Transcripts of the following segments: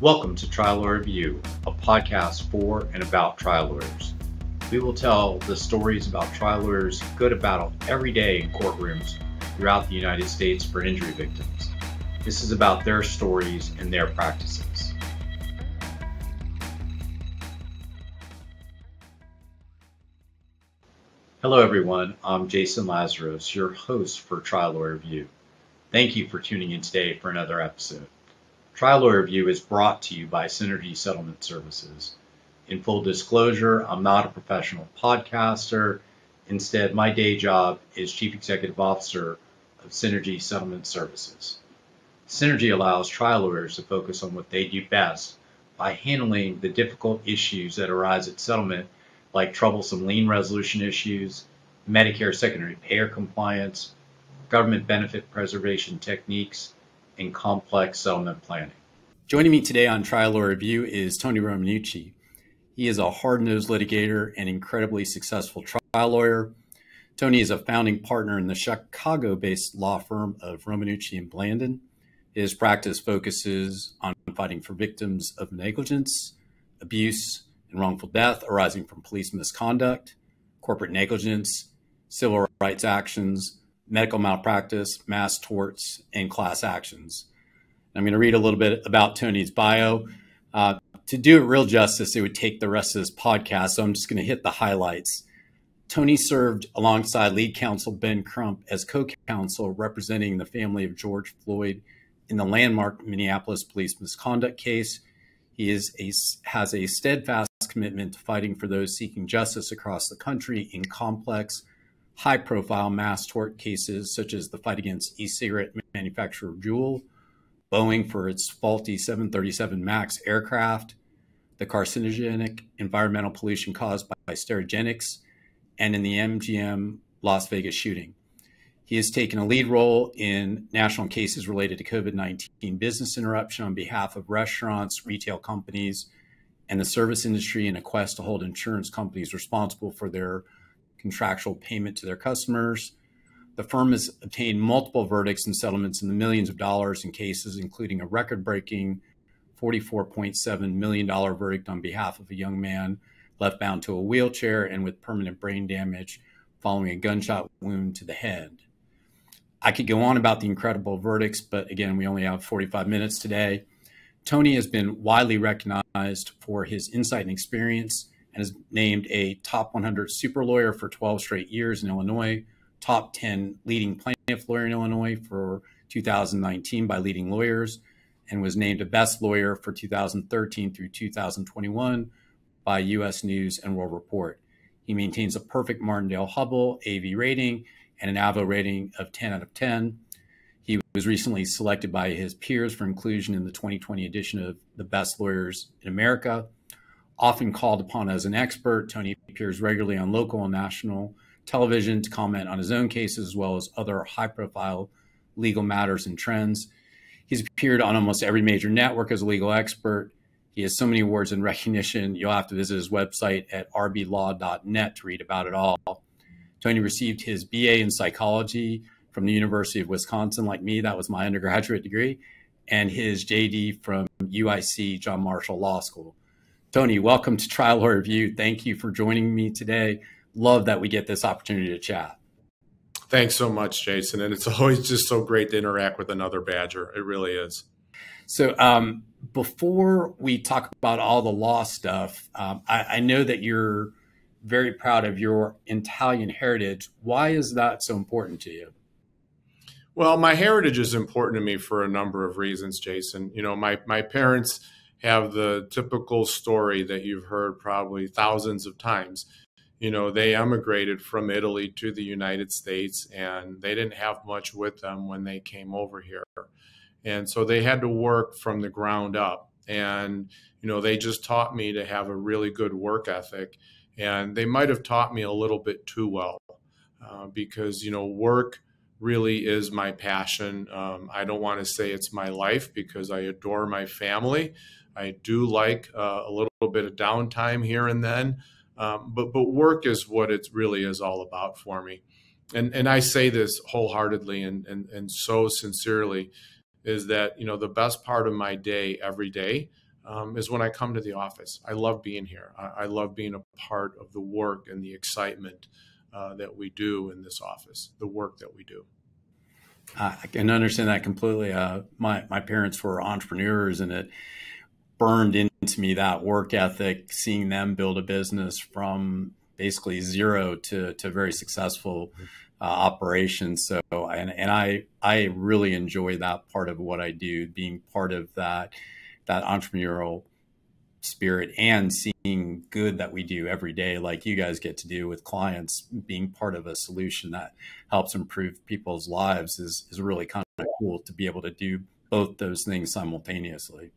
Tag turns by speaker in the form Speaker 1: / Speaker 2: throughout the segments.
Speaker 1: Welcome to Trial Lawyer View, a podcast for and about trial lawyers. We will tell the stories about trial lawyers go to battle every day in courtrooms throughout the United States for injury victims. This is about their stories and their practices. Hello, everyone. I'm Jason Lazarus, your host for Trial Lawyer View. Thank you for tuning in today for another episode. Trial Lawyer View is brought to you by Synergy Settlement Services. In full disclosure, I'm not a professional podcaster. Instead, my day job is Chief Executive Officer of Synergy Settlement Services. Synergy allows trial lawyers to focus on what they do best by handling the difficult issues that arise at settlement like troublesome lien resolution issues, Medicare secondary payer compliance, government benefit preservation techniques, and complex settlement planning. Joining me today on Trial Lawyer View is Tony Romanucci. He is a hard nosed litigator and incredibly successful trial lawyer. Tony is a founding partner in the Chicago based law firm of Romanucci and Blandin. His practice focuses on fighting for victims of negligence, abuse, and wrongful death arising from police misconduct, corporate negligence, civil rights actions, medical malpractice, mass torts, and class actions. I'm going to read a little bit about Tony's bio. Uh, to do it real justice, it would take the rest of this podcast, so I'm just going to hit the highlights. Tony served alongside lead counsel Ben Crump as co counsel representing the family of George Floyd in the landmark Minneapolis police misconduct case. He is a, has a steadfast commitment to fighting for those seeking justice across the country in complex, high profile mass tort cases such as the fight against e cigarette manufacturer Juul, Boeing for its faulty 737 MAX aircraft, the carcinogenic environmental pollution caused by, by and in the MGM Las Vegas shooting. He has taken a lead role in national cases related to COVID 19 business interruption on behalf of restaurants, retail companies, and the service industry in a quest to hold insurance companies responsible for their contractual payment to their customers. The firm has obtained multiple verdicts and settlements in the millions of dollars in cases, including a record breaking $44.7 million verdict on behalf of a young man left bound to a wheelchair and with permanent brain damage following a gunshot wound to the head. I could go on about the incredible verdicts, but again, we only have 45 minutes today. Tony has been widely recognized for his insight and experience is named a top 100 super lawyer for 12 straight years in Illinois, top 10 leading plaintiff lawyer in Illinois for 2019 by leading lawyers, and was named a best lawyer for 2013 through 2021 by US News and World Report. He maintains a perfect Martindale Hubbell AV rating and an Avvo rating of 10 out of 10 he was recently selected by his peers for inclusion in the 2020 edition of The Best Lawyers in America. Often called upon as an expert, Tony appears regularly on local and national television to comment on his own cases as well as other high profile legal matters and trends. He's appeared on almost every major network as a legal expert. He has so many awards and recognition. You'll have to visit his website at rblaw.net to read about it all. Tony received his BA in psychology from the University of Wisconsin, like me. That was my undergraduate degree, and his JD from UIC John Marshall Law School. Tony, welcome to Trial Lawyer View. Thank you for joining me today. Love that we get this opportunity to chat.
Speaker 2: Thanks so much, Jason. And it's always just so great to interact with another Badger. It really is.
Speaker 1: So, um, before we talk about all the law stuff, um, I, I know that you're very proud of your Italian heritage. Why is that so important to you?
Speaker 2: Well, my heritage is important to me for a number of reasons, Jason. You know, my, my parents have the typical story that you've heard probably thousands of times. You know, they emigrated from Italy to the United States and they didn't have much with them when they came over here. And so they had to work from the ground up. And, you know, they just taught me to have a really good work ethic. And they might have taught me a little bit too well uh, because, you know, work really is my passion. Um, I don't want to say it's my life because I adore my family. I do like uh, a little bit of downtime here and then, um, but but work is what it really is all about for me. And and I say this wholeheartedly and and and so sincerely, is that you know the best part of my day every day um, is when I come to the office. I love being here. I, I love being a part of the work and the excitement uh, that we do in this office, the work that we do.
Speaker 1: I can understand that completely. Uh, my my parents were entrepreneurs, and it burned into me that work ethic. Seeing them build a business from basically zero to to very successful uh, operations. So, and and I I really enjoy that part of what I do, being part of that that entrepreneurial spirit and seeing good that we do every day, like you guys get to do with clients, being part of a solution that helps improve people's lives is, is really kind of cool to be able to do both those things simultaneously.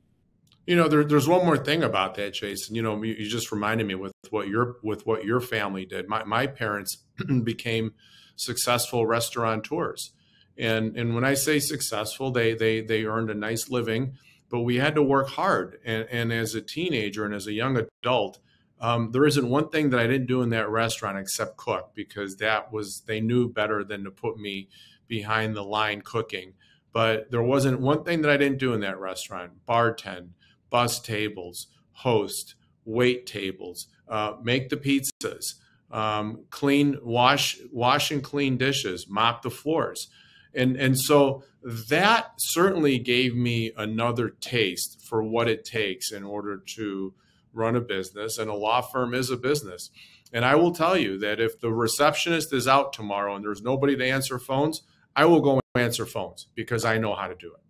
Speaker 2: You know, there, there's one more thing about that, Jason. You know, you, just reminded me with what your with what your family did. My my parents became successful restaurateurs, and and when I say successful, they they they earned a nice living but we had to work hard. And, and as a teenager and as a young adult, um, there isn't one thing that I didn't do in that restaurant except cook because that was, they knew better than to put me behind the line cooking. But there wasn't one thing that I didn't do in that restaurant bartend, bus tables, host, wait tables, uh, make the pizzas, um, clean, wash, wash and clean dishes, mop the floors. And and so that certainly gave me another taste for what it takes in order to run a business and a law firm is a business. And i will tell you that if the receptionist is out tomorrow and there's nobody to answer phones i will go and answer phones because i know how to do it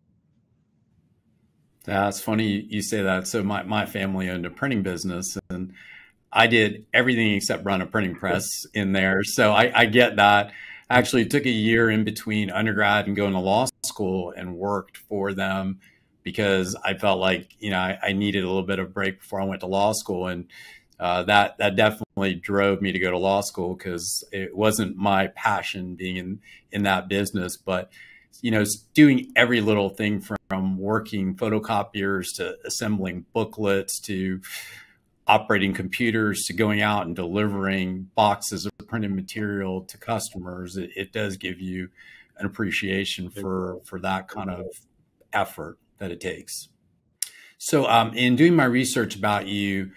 Speaker 1: that's funny you say that. So my, my family owned a printing business and i did everything except run a printing press in there. So i, I get that. Actually took a year in between undergrad and going to law school and worked for them because I felt like you know I, I needed a little bit of break before I went to law school, and uh, that that definitely drove me to go to law school because it wasn't my passion being in in that business, but you know doing every little thing from, from working photocopiers to assembling booklets to operating computers to going out and delivering boxes of printed material to customers, it, it does give you an appreciation for for that kind of effort that it takes. So, um, in doing my research about you,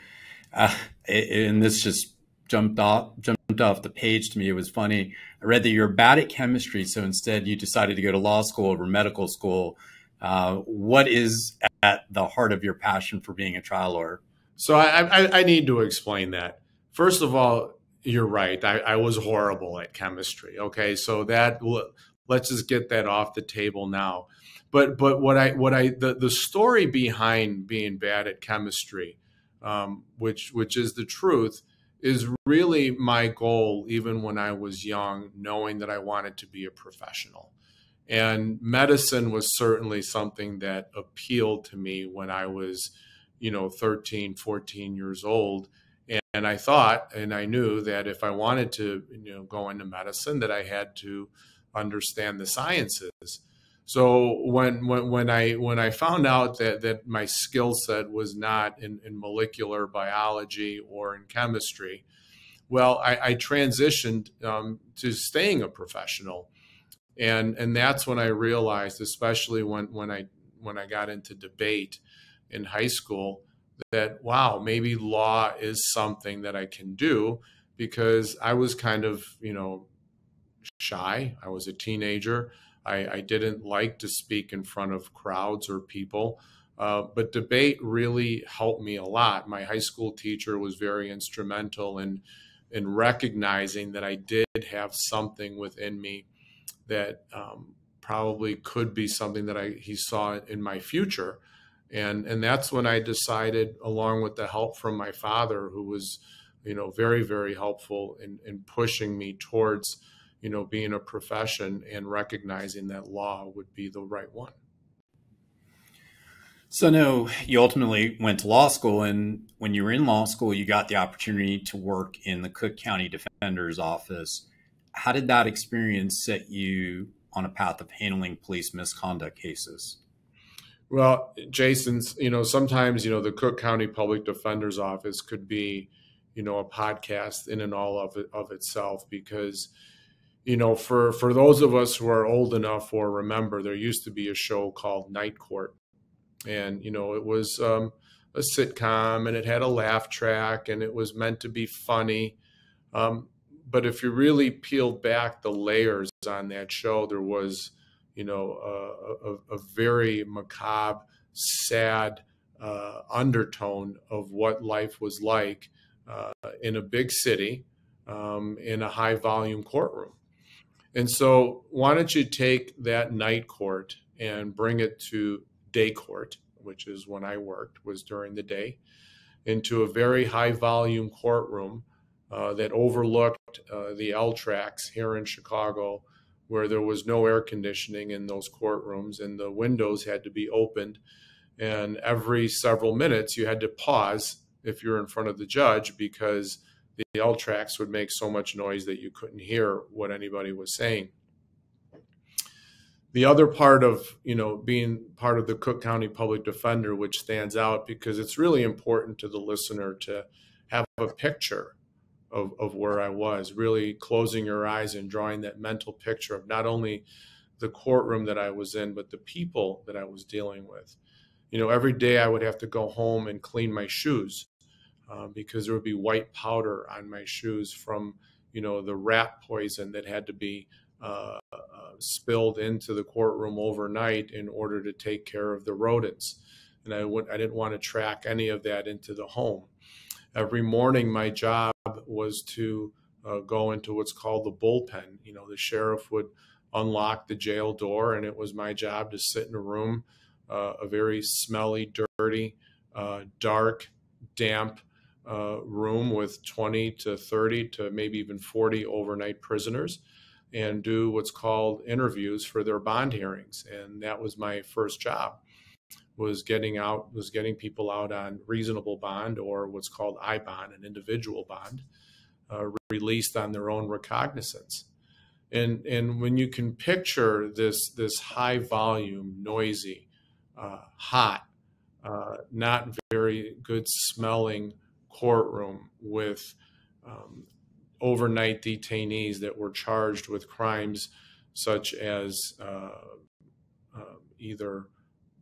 Speaker 1: uh, and this just jumped off jumped off the page to me. It was funny. I read that you're bad at chemistry, so instead you decided to go to law school or medical school. Uh, what is at the heart of your passion for being a trial lawyer?
Speaker 2: So I, I, I need to explain that. First of all, you're right. I, I was horrible at chemistry. Okay, so that let's just get that off the table now. But but what I what I the, the story behind being bad at chemistry, um, which which is the truth, is really my goal. Even when I was young, knowing that I wanted to be a professional, and medicine was certainly something that appealed to me when I was you know 13 14 years old. And, i thought and i knew that if i wanted to you know go into medicine that i had to understand the sciences. So when when when i when i found out that that my skill set was not in, in molecular biology or in chemistry well i, I transitioned um, to staying a professional and and that's when i realized especially when when i when i got into debate in high school that, wow, maybe law is something that I can do because I was kind of, you know, shy. I was a teenager. I, I didn't like to speak in front of crowds or people. Uh, but debate really helped me a lot. My high school teacher was very instrumental in in recognizing that I did have something within me that um, probably could be something that I he saw in my future and and that's when I decided, along with the help from my father, who was, you know, very very helpful in in pushing me towards, you know, being a profession and recognizing that law would be the right one.
Speaker 1: So, no, you ultimately went to law school, and when you were in law school, you got the opportunity to work in the Cook County Defender's Office. How did that experience set you on a path of handling police misconduct cases?
Speaker 2: Well, Jason's, you know, sometimes, you know, the Cook County Public Defender's Office could be, you know, a podcast in and all of it of itself because, you know, for for those of us who are old enough or remember, there used to be a show called Night Court, and you know, it was um, a sitcom and it had a laugh track and it was meant to be funny. Um, but if you really peeled back the layers on that show, there was, you know, a, a, a very macabre, sad uh, undertone of what life was like uh, in a big city um, in a high volume courtroom. And so, why don't you take that night court and bring it to day court, which is when I worked, was during the day, into a very high volume courtroom uh, that overlooked uh, the L tracks here in Chicago, where there was no air conditioning in those courtrooms and the windows had to be opened. And every several minutes, you had to pause if you're in front of the judge because the L tracks would make so much noise that you couldn't hear what anybody was saying. The other part of you know being part of the Cook County Public Defender, which stands out because it's really important to the listener to have a picture of, of where I was, really closing your eyes and drawing that mental picture of not only the courtroom that I was in, but the people that I was dealing with. You know, every day I would have to go home and clean my shoes uh, because there would be white powder on my shoes from, you know, the rat poison that had to be uh, uh, spilled into the courtroom overnight in order to take care of the rodents. And I, would, I didn't want to track any of that into the home. Every morning, my job was to uh, go into what's called the bullpen. You know, the sheriff would unlock the jail door, and it was my job to sit in a room, uh, a very smelly, dirty, uh, dark, damp uh, room with 20 to 30 to maybe even 40 overnight prisoners and do what's called interviews for their bond hearings. And that was my first job was getting out was getting people out on reasonable bond or what's called I bond, an individual bond, uh, released on their own recognizance. And and when you can picture this this high volume, noisy, uh, hot, uh, not very good smelling courtroom with um, overnight detainees that were charged with crimes such as uh, uh, either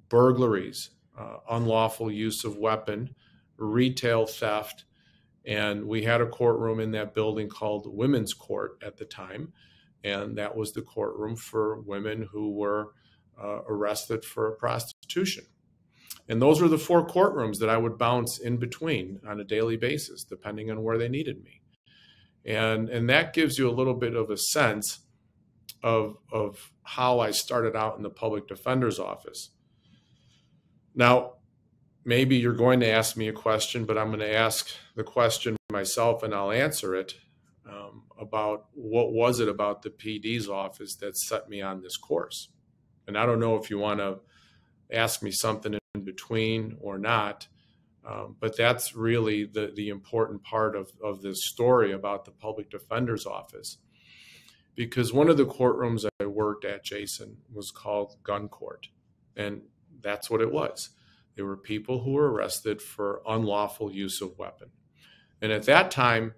Speaker 2: burglaries, uh, unlawful use of weapon, retail theft, and we had a courtroom in that building called Women's Court at the time, and that was the courtroom for women who were uh, arrested for prostitution. And those were the four courtrooms that I would bounce in between on a daily basis, depending on where they needed me. And, and that gives you a little bit of a sense of, of how I started out in the public defender's office. Now, maybe you're going to ask me a question, but I'm going to ask the question myself and I'll answer it um, about what was it about the PD's office that set me on this course. And I don't know if you want to ask me something in between or not, um, but that's really the, the important part of, of this story about the public defender's office. Because one of the courtrooms I worked at, Jason, was called gun court. And that's what it was. There were people who were arrested for unlawful use of weapon. And at that time,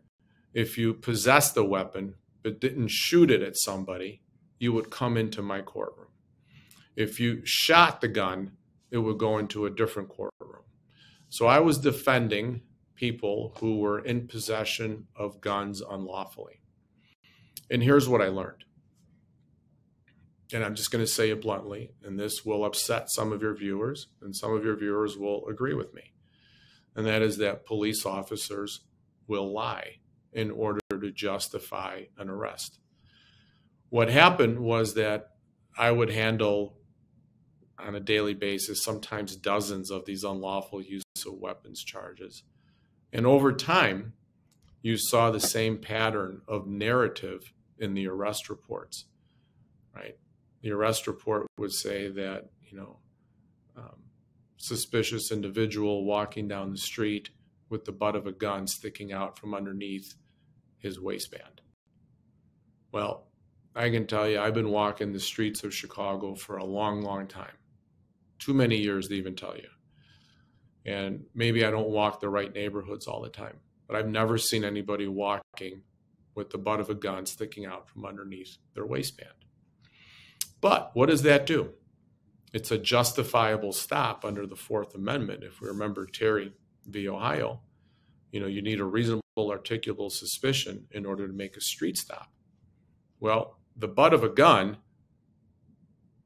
Speaker 2: if you possessed a weapon but didn't shoot it at somebody, you would come into my courtroom. If you shot the gun, it would go into a different courtroom. So I was defending people who were in possession of guns unlawfully. And here's what I learned and I'm just going to say it bluntly, and this will upset some of your viewers, and some of your viewers will agree with me. And that is that police officers will lie in order to justify an arrest. What happened was that I would handle on a daily basis, sometimes dozens of these unlawful use of weapons charges. And over time, you saw the same pattern of narrative in the arrest reports, right? The arrest report would say that you know um, suspicious individual walking down the street with the butt of a gun sticking out from underneath his waistband. Well, I can tell you, I've been walking the streets of Chicago for a long, long time. Too many years to even tell you. And maybe I don't walk the right neighborhoods all the time, but I've never seen anybody walking with the butt of a gun sticking out from underneath their waistband. But what does that do? it's a justifiable stop under the Fourth Amendment. If we remember Terry v. Ohio, you know, you need a reasonable articulable suspicion in order to make a street stop. Well, the butt of a gun,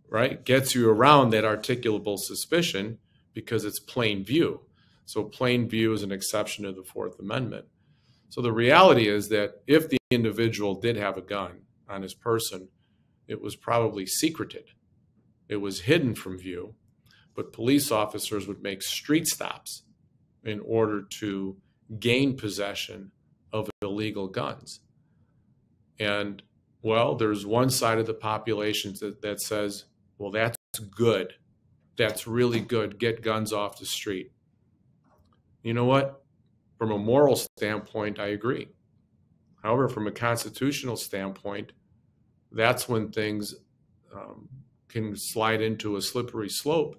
Speaker 2: right, gets you around that articulable suspicion because it's plain view. So plain view is an exception to the Fourth Amendment. So the reality is that if the individual did have a gun on his person, it was probably secreted. It was hidden from view, but police officers would make street stops in order to gain possession of illegal guns. And well, there's one side of the population that, that says, well, that's good. That's really good. Get guns off the street. You know what? From a moral standpoint, I agree. However, from a constitutional standpoint, that's when things um, can slide into a slippery slope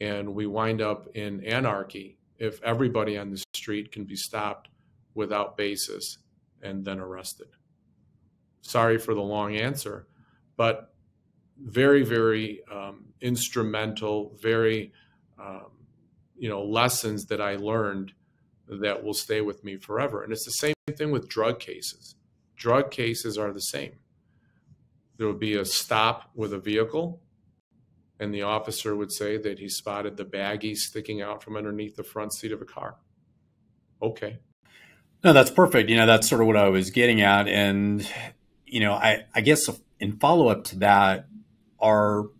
Speaker 2: and we wind up in anarchy if everybody on the street can be stopped without basis and then arrested. Sorry for the long answer, but very, very um, instrumental, very, um, you know, lessons that I learned that will stay with me forever. And it's the same thing with drug cases. Drug cases are the same. There would be a stop with a vehicle, and the officer would say that he spotted the baggie sticking out from underneath the front seat of a car. Okay.
Speaker 1: No, that's perfect. You know, that's sort of what I was getting at. And, you know, I, I guess in follow up to that, are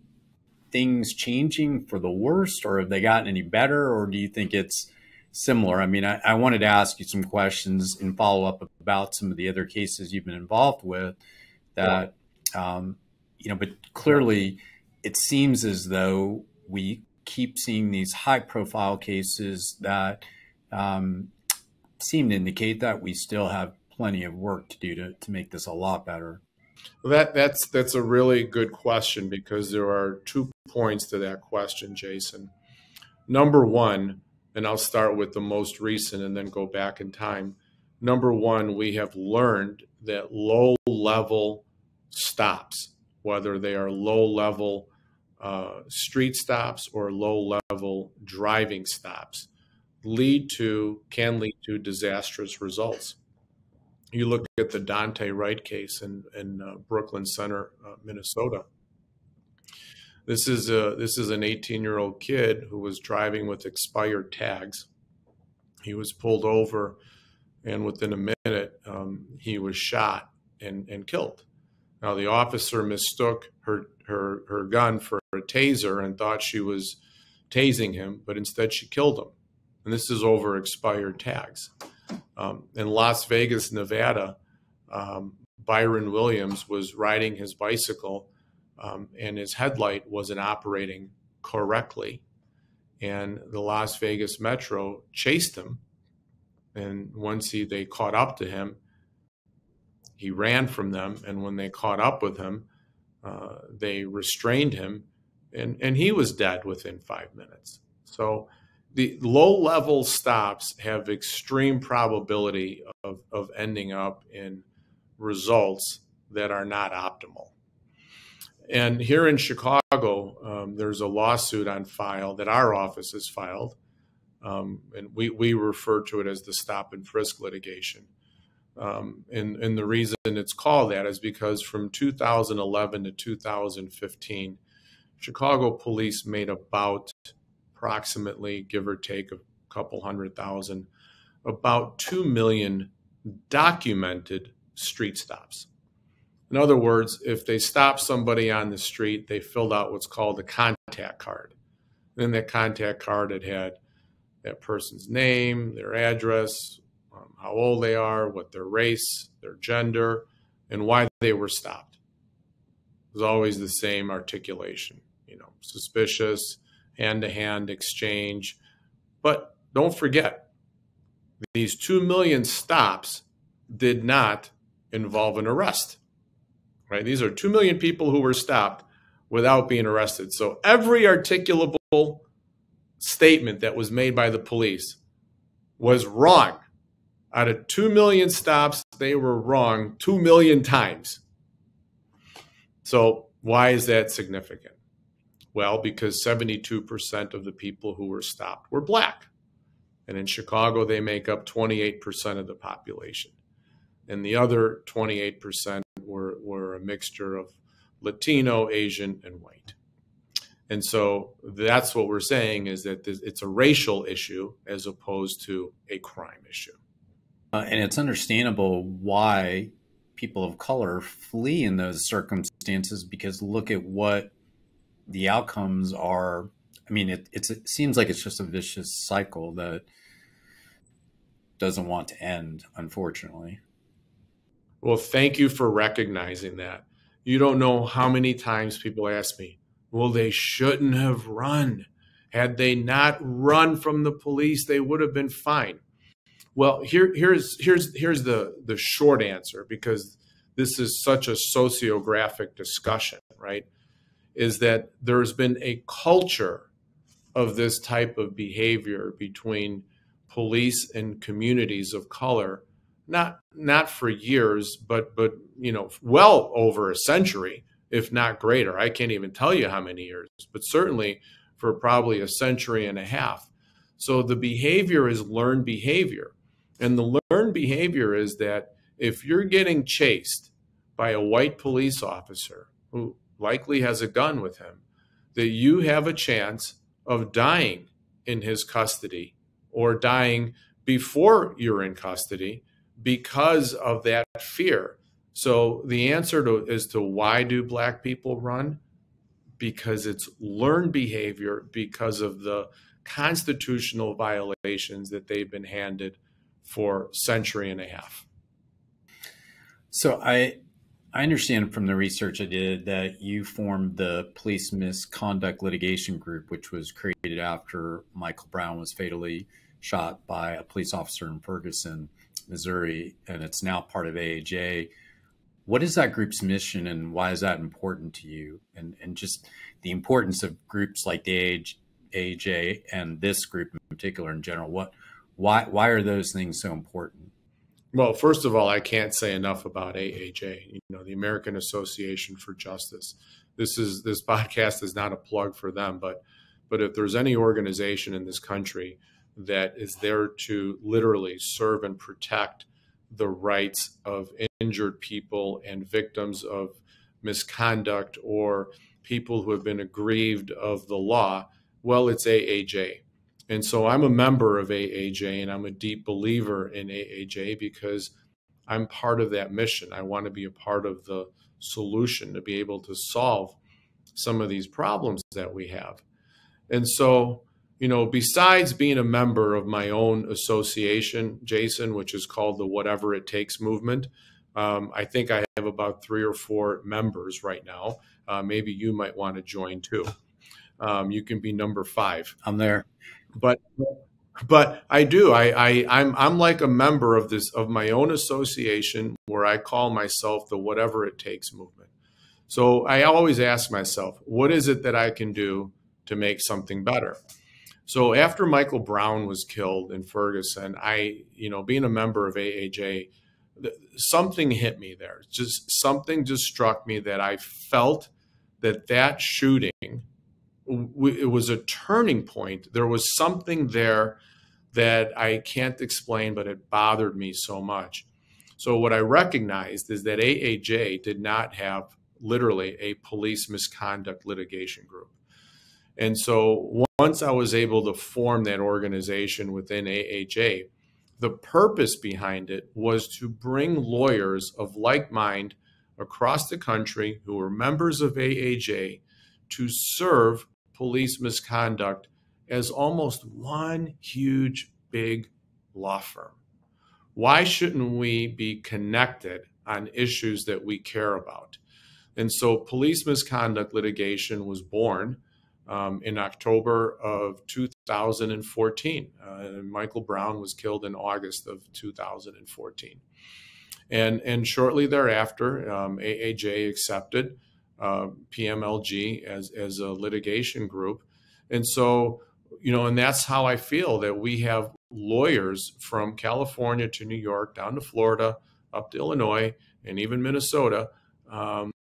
Speaker 1: things changing for the worst or have they gotten any better or do you think it's similar. I mean, I, I, wanted to ask you some questions in follow up about some of the other cases you've been involved with that, um, you know, but clearly it seems as though we keep seeing these high profile cases that um, seem to indicate that we still have plenty of work to do to, to make this a lot better.
Speaker 2: Well, that that's that's a really good question because there are two points to that question, Jason. Number one, and I'll start with the most recent and then go back in time. Number one, we have learned that low level stops, whether they are low level uh, street stops or low level driving stops, lead to, can lead to disastrous results. You look at the Daunte Wright case in, in uh, Brooklyn Center, uh, Minnesota this is a this is an 18 year old kid who was driving with expired tags. He was pulled over, and within a minute, um, he was shot and, and killed. Now the officer mistook her her her gun for a taser and thought she was tasing him, but instead she killed him. And this is over expired tags. Um, in Las Vegas, Nevada, um, Byron Williams was riding his bicycle um, and his headlight wasn't operating correctly. And the Las Vegas Metro chased him. And once he, they caught up to him, he ran from them. And when they caught up with him, uh, they restrained him, and, and he was dead within five minutes. So the low level stops have extreme probability of, of ending up in results that are not optimal. And here in Chicago, um, there's a lawsuit on file that our office has filed. Um, and we, we refer to it as the stop and frisk litigation. Um, and, and the reason it's called that is because from 2011 to 2015, Chicago police made about approximately, give or take a couple hundred thousand, about 2 million documented street stops. In other words, if they stopped somebody on the street, they filled out what's called a contact card. Then that contact card had had that person's name, their address, how old they are, what their race, their gender, and why they were stopped. Was always the same articulation, you know, suspicious, hand to hand exchange. But don't forget, these 2 million stops did not involve an arrest right? These are 2 million people who were stopped without being arrested. So every articulable statement that was made by the police was wrong. Out of 2 million stops, they were wrong 2 million times. So, why is that significant? Well, because 72% of the people who were stopped were black. And in Chicago, they make up 28% of the population. And the other 28% were, were a mixture of Latino, Asian, and white. And so that's what we're saying is that it's a racial issue as opposed to a crime issue.
Speaker 1: Uh, and it's understandable why people of color flee in those circumstances because look at what the outcomes are. I mean, it, it seems like it's just a vicious cycle that doesn't want to end, unfortunately.
Speaker 2: Well, thank you for recognizing that. You don't know how many times people ask me, well, they shouldn't have run. Had they not run from the police, they would have been fine. Well, here, here's here's here's the the short answer because this is such a sociographic discussion, right? Is that there's been a culture of this type of behavior between police and communities of color, not not for years, but but you know, well over a century, if not greater. I can't even tell you how many years, but certainly for probably a century and a half. So the behavior is learned behavior. And the learned behavior is that if you're getting chased by a white police officer who likely has a gun with him, that you have a chance of dying in his custody or dying before you're in custody because of that fear. So the answer to, is to why do black people run? Because it's learned behavior because of the constitutional violations that they've been handed for century and a half.
Speaker 1: So I I understand from the research I did that you formed the Police Misconduct Litigation Group, which was created after Michael Brown was fatally shot by a police officer in Ferguson, Missouri, and it's now part of AAJ. What is that group's mission and why is that important to you? And, and just the importance of groups like the AAJ and this group in particular in general. What why why are those things so important?
Speaker 2: Well, first of all, I can't say enough about AAJ, you know, the American Association for Justice. This is this podcast is not a plug for them, but but if there's any organization in this country that is there to literally serve and protect the rights of injured people and victims of misconduct or people who have been aggrieved of the law, well, it's AAJ. And so I'm a member of AAJ and I'm a deep believer in AAJ because I'm part of that mission. I want to be a part of the solution to be able to solve some of these problems that we have. And so, you know, besides being a member of my own association, Jason, which is called the Whatever It Takes movement, um, I think I have about three or four members right now. Uh, maybe you might want to join too. Um, you can be number five.
Speaker 1: I'm there
Speaker 2: but but I do. I, I I'm I'm like a member of this of my own association where I call myself the whatever it takes movement. So I always ask myself, what is it that I can do to make something better? So after Michael Brown was killed in Ferguson, I, you know, being a member of AAJ, something hit me there. Just something just struck me that I felt that that shooting it was a turning point. There was something there that I can't explain, but it bothered me so much. So what I recognized is that AAJ did not have literally a police misconduct litigation group. And so once I was able to form that organization within AAJ, the purpose behind it was to bring lawyers of like mind across the country who were members of AAJ to serve police misconduct as almost one huge big law firm. Why shouldn't we be connected on issues that we care about? And so police misconduct litigation was born um, in October of 2014. Uh, Michael Brown was killed in August of 2014. And, and shortly thereafter, um, AAJ accepted uh, PMLG as, as a litigation group. And so, you know, and that's how I feel that we have lawyers from California to New York, down to Florida, up to Illinois, and even Minnesota um,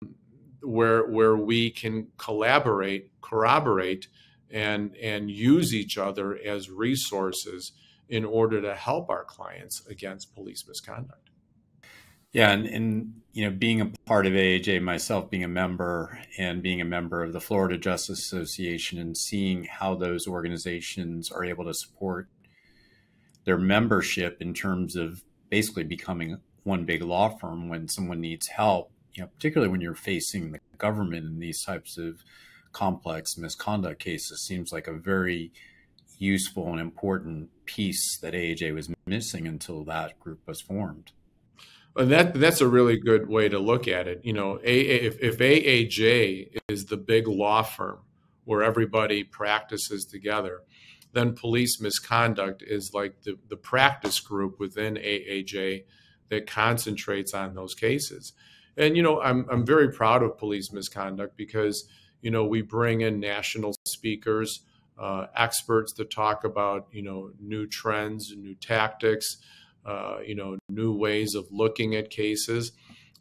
Speaker 2: where where we can collaborate, corroborate, and and use each other as resources in order to help our clients against police misconduct.
Speaker 1: Yeah, and, and you know, being a part of AAJ myself, being a member and being a member of the Florida Justice Association, and seeing how those organizations are able to support their membership in terms of basically becoming one big law firm when someone needs help, you know, particularly when you're facing the government in these types of complex misconduct cases, seems like a very useful and important piece that AAJ was missing until that group was formed.
Speaker 2: And that that's a really good way to look at it. You know, if, if AAJ is the big law firm where everybody practices together, then police misconduct is like the, the practice group within AAJ that concentrates on those cases. And you know, I'm I'm very proud of police misconduct because you know we bring in national speakers, uh, experts to talk about you know new trends, and new tactics, uh, you know new ways of looking at cases.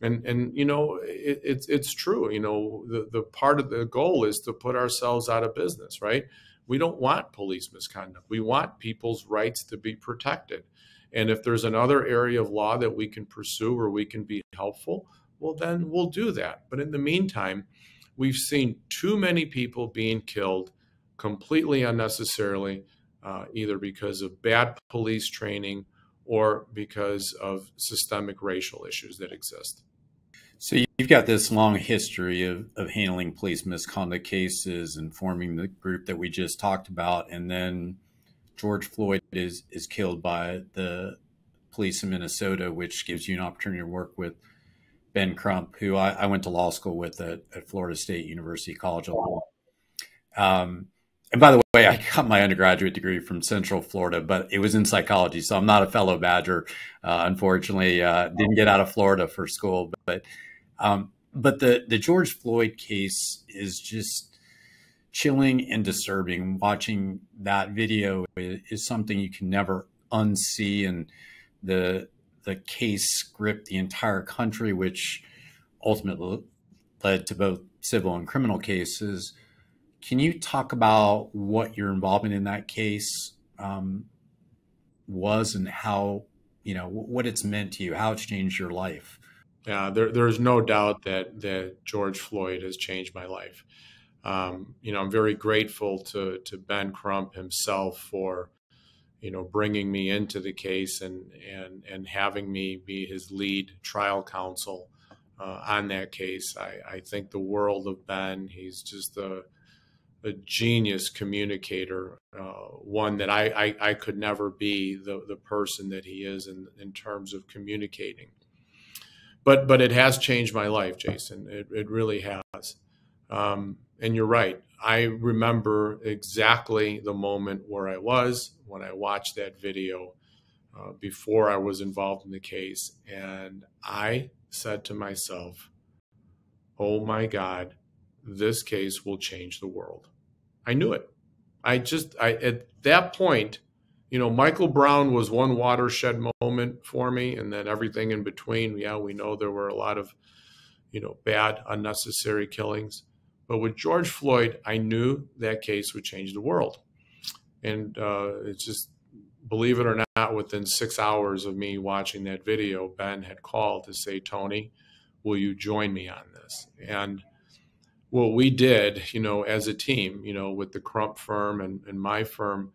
Speaker 2: And, and you know it, it's it's true you know the, the part of the goal is to put ourselves out of business right we don't want police misconduct we want people's rights to be protected and if there's another area of law that we can pursue or we can be helpful, well, then we'll do that. But in the meantime, we've seen too many people being killed completely unnecessarily, uh, either because of bad police training or because of systemic racial issues that exist.
Speaker 1: So you've got this long history of, of handling police misconduct cases and forming the group that we just talked about, and then George Floyd is is killed by the police in Minnesota, which gives you an opportunity to work with Ben Crump, who I, I went to law school with at, at, Florida State University College of Law. Um, and by the way, I got my undergraduate degree from Central Florida, but it was in psychology, so I'm not a fellow Badger. Uh, unfortunately, uh, didn't get out of Florida for school, but um, but the the George Floyd case is just chilling and disturbing. Watching that video is, is something you can never unsee, and the the case gripped the entire country, which ultimately led to both civil and criminal cases. Can you talk about what your involvement in that case um, was and how, you know, what it's meant to you, how it's changed your life?
Speaker 2: Yeah, there, there's no doubt that, that George Floyd has changed my life um, you know, I'm very grateful to to Ben Crump himself for, you know, bringing me into the case and and and having me be his lead trial counsel uh, on that case. I, I think the world of Ben. He's just a a genius communicator, uh, one that I, I, I, could never be the, the person that he is in, in terms of communicating. But but it has changed my life, Jason. It, it really has. Um, and you're right. I remember exactly the moment where I was when I watched that video uh, before I was involved in the case. And I said to myself, oh my God, this case will change the world. I knew it. I just, I, at that point, you know, Michael Brown was one watershed moment for me, and then everything in between. Yeah, we know there were a lot of, you know, bad, unnecessary killings. But with George Floyd, I knew that case would change the world. And uh, it's just, believe it or not, within six hours of me watching that video, Ben had called to say, Tony, will you join me on this? And what we did, you know, as a team, you know, with the Crump firm and, and my firm,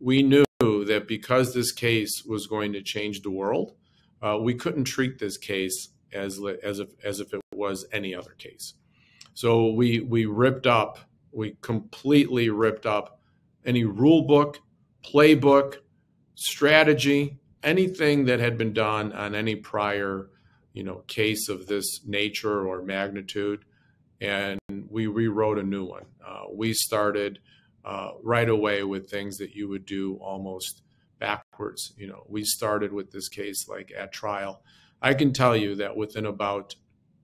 Speaker 2: we knew that because this case was going to change the world, uh, we couldn't treat this case as, as, if, as if it was any other case. So we we ripped up, we completely ripped up any rule book, playbook, strategy, anything that had been done on any prior, you know, case of this nature or magnitude, and we rewrote a new one. Uh, we started uh, right away with things that you would do almost backwards. You know, we started with this case like at trial. I can tell you that within about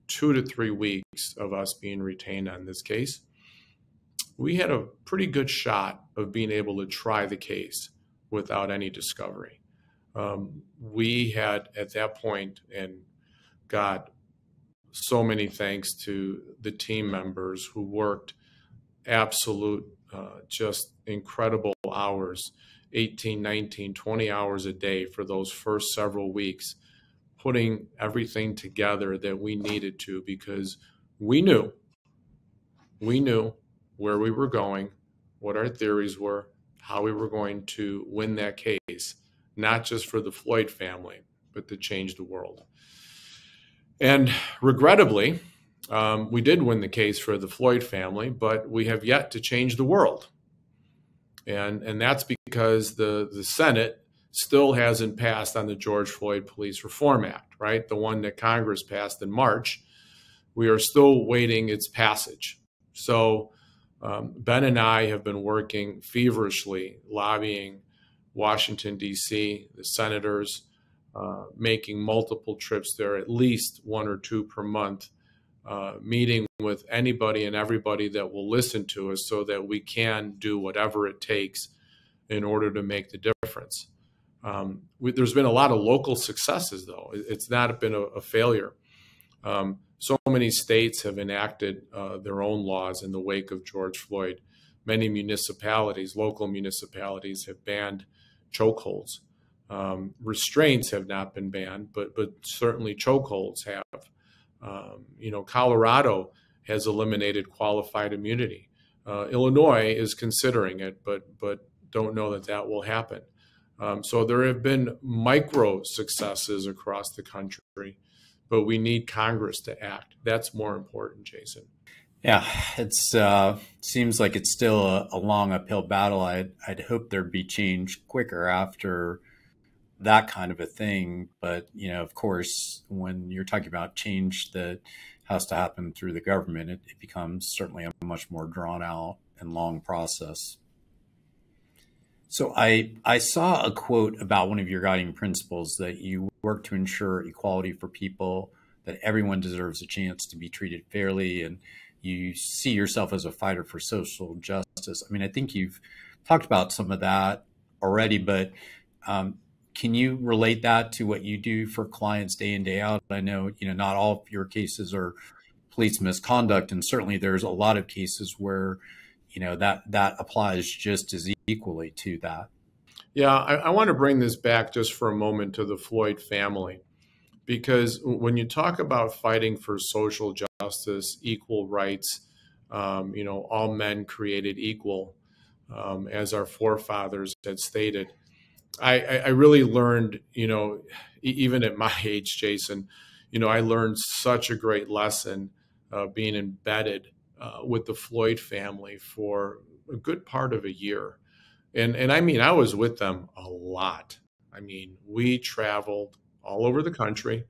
Speaker 2: two to three weeks of us being retained on this case, we had a pretty good shot of being able to try the case without any discovery. Um, we had at that point and got so many thanks to the team members who worked absolute, uh, just incredible hours 18, 19, 20 hours a day for those first several weeks, putting everything together that we needed to because we knew, we knew where we were going, what our theories were, how we were going to win that case, not just for the Floyd family, but to change the world. And regrettably, um, we did win the case for the Floyd family, but we have yet to change the world. And, and that's because the, the Senate still hasn't passed on the George Floyd Police Reform Act, right? The one that Congress passed in March. We are still waiting its passage. So um, Ben and I have been working feverishly, lobbying Washington, D.C., the senators, uh, making multiple trips there, at least one or two per month, uh, meeting with anybody and everybody that will listen to us so that we can do whatever it takes in order to make the difference. Um, we, there's been a lot of local successes, though. It's not been a, a failure. Um, so many states have enacted uh, their own laws in the wake of George Floyd. Many municipalities, local municipalities, have banned chokeholds. Um, restraints have not been banned, but but certainly chokeholds have. Um, you know, Colorado has eliminated qualified immunity. Uh, Illinois is considering it, but but don't know that that will happen. Um, so there have been micro successes across the country, but we need Congress to act. That's more important, Jason.
Speaker 1: Yeah, it's uh, seems like it's still a, a long uphill battle. I'd, I'd hope there'd be change quicker after that kind of a thing. But you know, of course, when you're talking about change that has to happen through the government, it, it becomes certainly a much more drawn out and long process. So I I saw a quote about one of your guiding principles that you work to ensure equality for people, that everyone deserves a chance to be treated fairly, and you see yourself as a fighter for social justice. I mean, I think you've talked about some of that already, but um, can you relate that to what you do for clients day in day out? I know you know not all of your cases are police misconduct, and certainly there's a lot of cases where you know that that applies just as equally to that.
Speaker 2: Yeah, I, I want to bring this back just for a moment to the Floyd family, because when you talk about fighting for social justice, equal rights, um, you know, all men created equal, um, as our forefathers had stated I, I really learned, you know, even at my age, Jason, you know, I learned such a great lesson uh, being embedded uh, with the Floyd family for a good part of a year. And, and I mean, I was with them a lot. I mean, we traveled all over the country.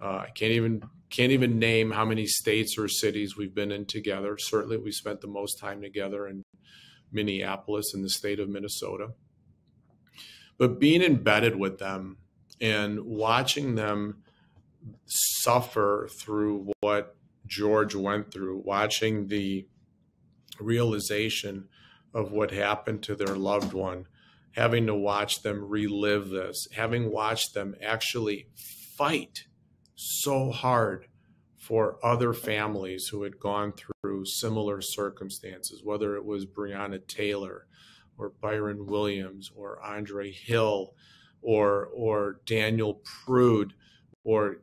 Speaker 2: Uh, I can't even can't even name how many states or cities we've been in together. Certainly, we spent the most time together in Minneapolis in the state of Minnesota but being embedded with them and watching them suffer through what George went through, watching the realization of what happened to their loved one, having to watch them relive this, having watched them actually fight so hard for other families who had gone through similar circumstances, whether it was Breonna Taylor, or Byron Williams or Andre Hill or or Daniel Prude or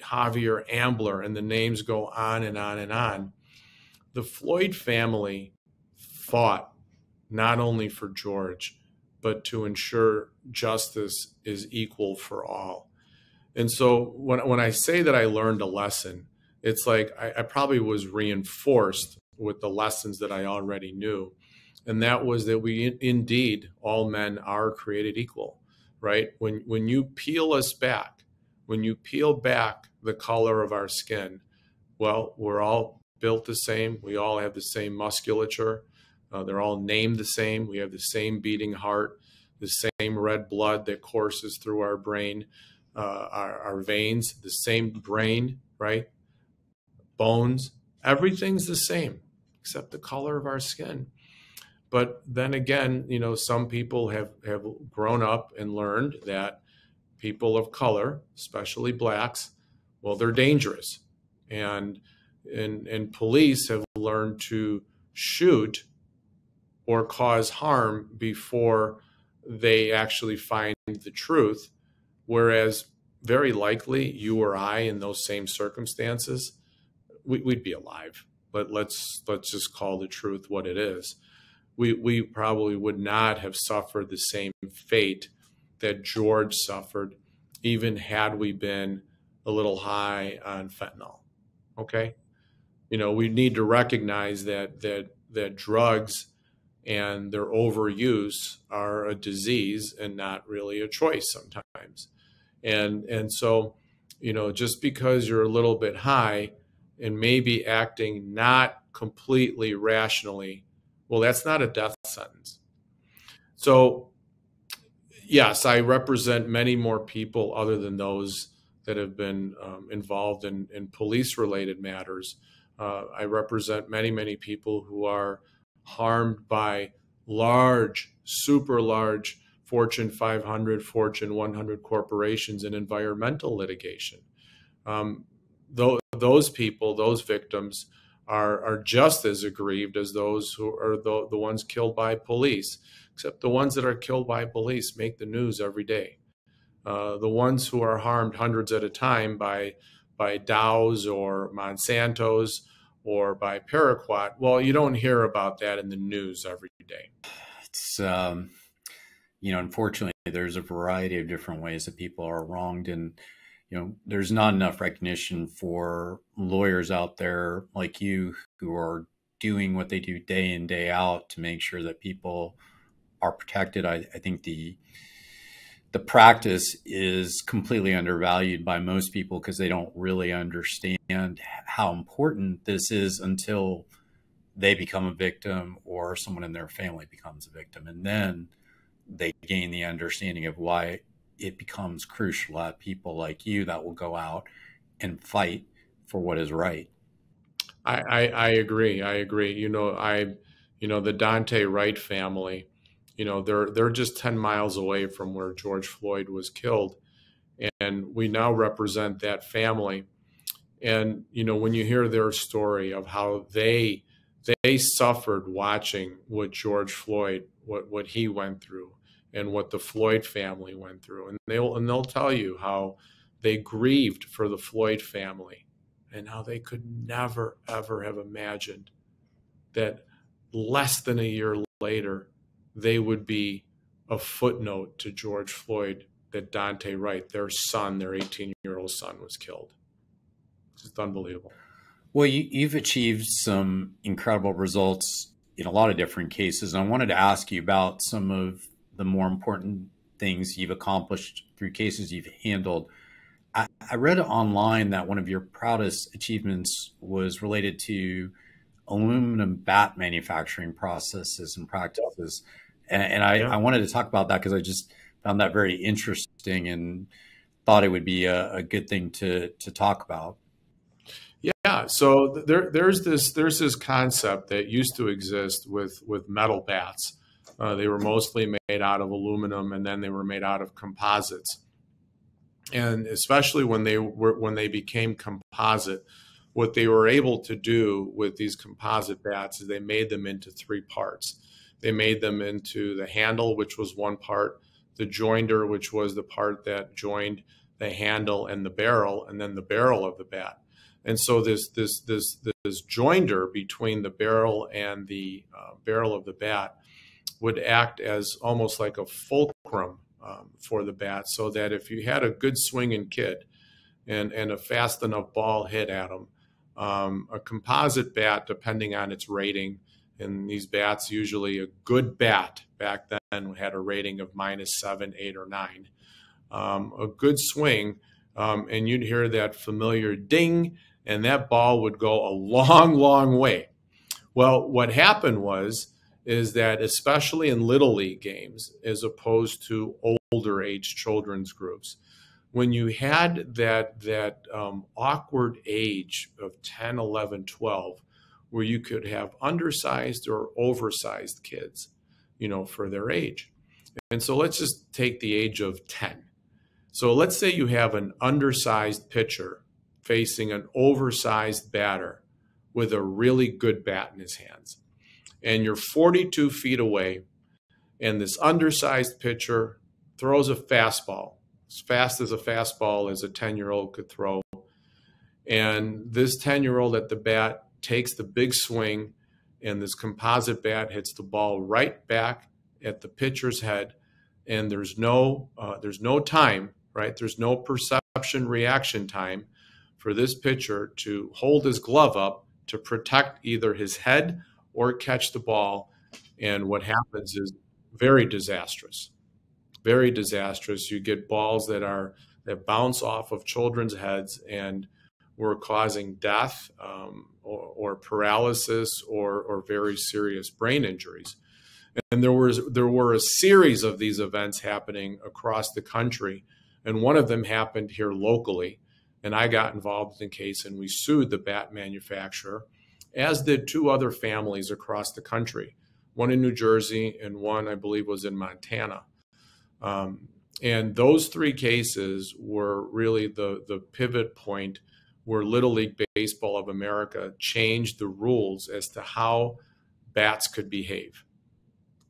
Speaker 2: Javier Ambler, and the names go on and on and on. The Floyd family fought not only for George, but to ensure justice is equal for all. And so when, when I say that I learned a lesson, it's like I, I probably was reinforced with the lessons that I already knew and that was that we indeed all men are created equal right? When when you peel us back when you peel back the color of our skin well we're all built the same. We all have the same musculature. Uh, they're all named the same. We have the same beating heart the same red blood that courses through our brain uh, our, our veins the same brain right? Bones everything's the same except the color of our skin but then again, you know, some people have, have grown up and learned that people of color, especially blacks, well, they're dangerous. and and and police have learned to shoot or cause harm before they actually find the truth whereas very likely you or I in those same circumstances we, would be alive but let's let's just call the truth what it is we we probably would not have suffered the same fate that George suffered even had we been a little high on fentanyl okay? You know we need to recognize that that that drugs and their overuse are a disease and not really a choice sometimes. And and so you know just because you're a little bit high and maybe acting not completely rationally well that's not a death sentence so yes i represent many more people other than those that have been um, involved in, in police related matters uh, I represent many, many people who are harmed by large, super large Fortune 500, Fortune 100 corporations in environmental litigation. Um, th- those people, those victims, are, are just as aggrieved as those who are the, the ones killed by police, except the ones that are killed by police make the news every day. Uh, the ones who are harmed hundreds at a time by by Dow's or Monsanto's or by Paraquat, well, you don't hear about that in the news every day.
Speaker 1: It's, um, you know, unfortunately, there's a variety of different ways that people are wronged. And, you know, there's not enough recognition for lawyers out there like you who are doing what they do day in, day out to make sure that people are protected. I, I think the, the practice is completely undervalued by most people because they don't really understand how important this is until they become a victim or someone in their family becomes a victim. And then they gain the understanding of why it becomes crucial to people like you that will go out and fight for what is right.
Speaker 2: I, I, I agree. I agree. You know, I, you know, the Daunte Wright family, you know they're they're just 10 miles away from where George Floyd was killed and we now represent that family and you know when you hear their story of how they they suffered watching what George Floyd what what he went through and what the Floyd family went through and they'll and they'll tell you how they grieved for the Floyd family and how they could never ever have imagined that less than a year later they would be a footnote to George Floyd that Daunte Wright, their son, their 18 year old son, was killed. It's just unbelievable.
Speaker 1: Well, you, have achieved some incredible results in a lot of different cases. And I wanted to ask you about some of the more important things you've accomplished through cases you've handled. I, I read online that one of your proudest achievements was related to aluminum bat manufacturing processes and practices. And, and I, yeah. I, wanted to talk about that because I just found that very interesting and thought it would be a, a good thing to to talk about.
Speaker 2: Yeah, so there, there's this there's this concept that used to exist with with metal bats. Uh, they were mostly made out of aluminum, and then they were made out of composites. And especially when they were when they became composite, what they were able to do with these composite bats is they made them into three parts. They made them into the handle, which was one part, the joinder, which was the part that joined the handle and the barrel, and then the barrel of the bat. And so this this this this joinder between the barrel and the uh, barrel of the bat would act as almost like a fulcrum um, for the bat, so that if you had a good swinging kid and and a fast enough ball hit at him, um, a composite bat, depending on its rating, and these bats usually a good bat back then had a rating of minus seven, eight, or nine. Um, a good swing, um, and you'd hear that familiar ding, and that ball would go a long, long way. Well, what happened was is that especially in little league games, as opposed to older age children's groups, when you had that that um, awkward age of 10, 11, 12, where you could have undersized or oversized kids, you know, for their age. And so let's just take the age of 10. So let's say you have an undersized pitcher facing an oversized batter with a really good bat in his hands. And you're 42 feet away, and this undersized pitcher throws a fastball, as fast as a fastball as a 10 year old could throw. And this 10 year old at the bat takes the big swing, and this composite bat hits the ball right back at the pitcher's head. And there's no, uh, there's no time, right? There's no perception reaction time for this pitcher to hold his glove up to protect either his head or catch the ball. And what happens is very disastrous. Very disastrous. You get balls that are that bounce off of children's heads and were causing death um, or, or, paralysis or, or very serious brain injuries. And there was there were a series of these events happening across the country, and one of them happened here locally. And I got involved in the case, and we sued the bat manufacturer as did two other families across the country, one in New Jersey and one, I believe, was in Montana. Um, and those three cases were really the, the pivot point where Little League Baseball of America changed the rules as to how bats could behave.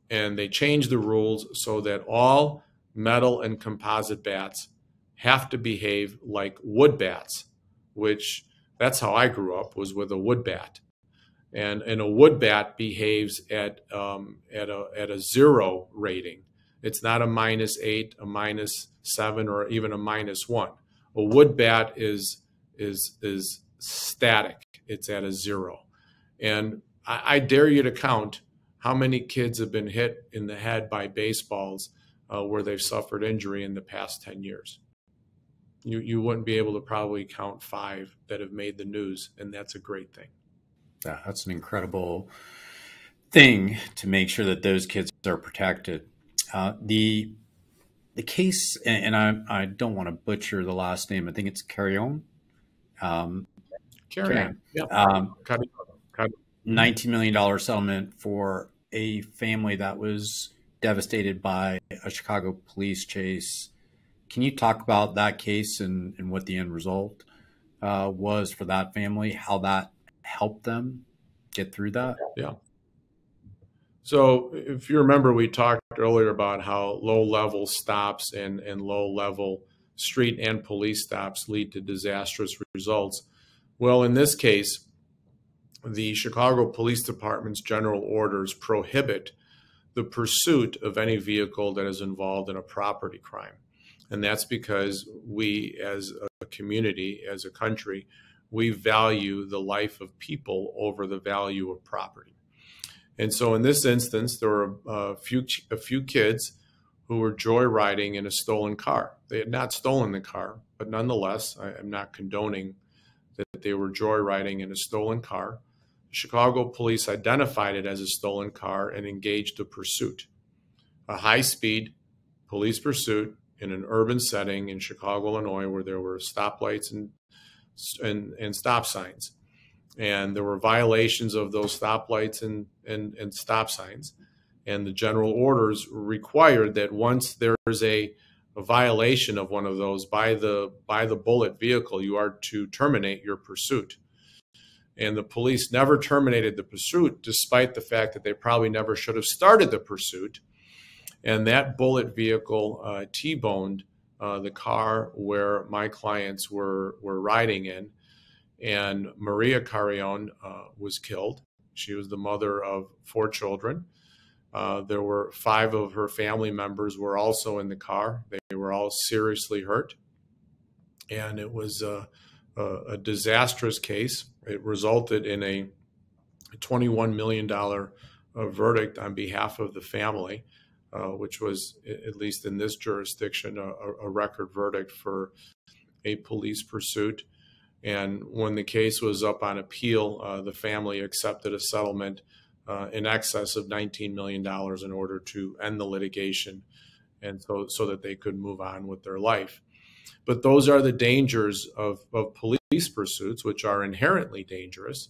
Speaker 2: And they changed the rules so that all metal and composite bats have to behave like wood bats, which that's how I grew up was with a wood bat and and a wood bat behaves at um, at a at a zero rating. It's not a minus eight, a minus seven, or even a minus one. A wood bat is is is static. It's at a zero, and I, I dare you to count how many kids have been hit in the head by baseballs uh, where they've suffered injury in the past ten years. You you wouldn't be able to probably count five that have made the news, and that's a great thing.
Speaker 1: Yeah, that's an incredible thing to make sure that those kids are protected. Uh, the the case, and, I, I don't want to butcher the last name. I think it's Carrion.
Speaker 2: Um, Carrion. Yeah. Um,
Speaker 1: $19 million settlement for a family that was devastated by a Chicago police chase. Can you talk about that case and, and what the end result uh, was for that family, how that help them get through that?
Speaker 2: Yeah. So if you remember, we talked earlier about how low level stops and, and low level street and police stops lead to disastrous results. Well, in this case, the Chicago Police Department's general orders prohibit the pursuit of any vehicle that is involved in a property crime. And that's because we, as a community, as a country, we value the life of people over the value of property. And so in this instance, there were a few, a few kids who were joyriding in a stolen car. They had not stolen the car, but nonetheless, I am not condoning that they were joyriding in a stolen car. Chicago police identified it as a stolen car and engaged a pursuit, a high speed police pursuit in an urban setting in Chicago, Illinois, where there were stoplights and and, and stop signs. And there were violations of those stoplights and, and, and stop signs. And the general orders required that once there's a, a violation of one of those by the by the bullet vehicle, you are to terminate your pursuit. And the police never terminated the pursuit, despite the fact that they probably never should have started the pursuit. And that bullet vehicle uh, T-boned uh, the car where my clients were were riding in, and Maria Carrion uh, was killed. She was the mother of four children. Uh, there were five of her family members were also in the car. They were all seriously hurt, and it was a, a, a disastrous case. It resulted in a $21 million uh, verdict on behalf of the family. Uh, which was, at least in this jurisdiction, a, a, record verdict for a police pursuit. And when the case was up on appeal, uh, the family accepted a settlement uh, in excess of $19 million in order to end the litigation and so, so that they could move on with their life. But those are the dangers of, of police pursuits, which are inherently dangerous